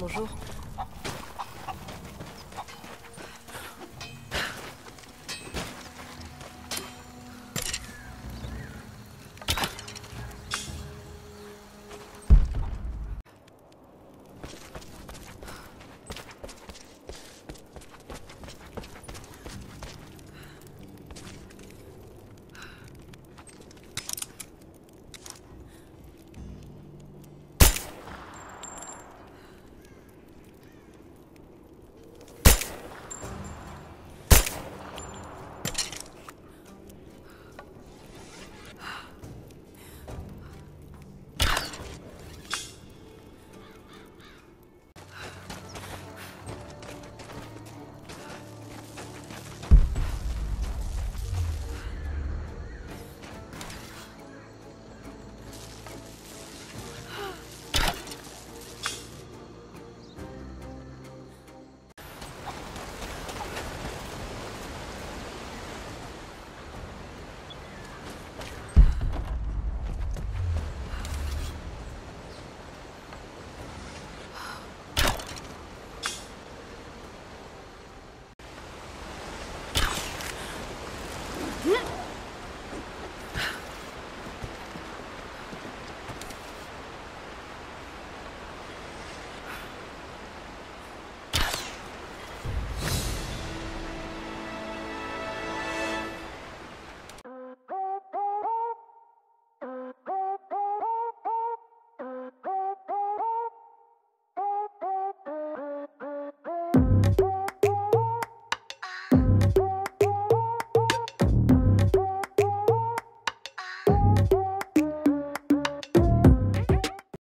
Bonjour.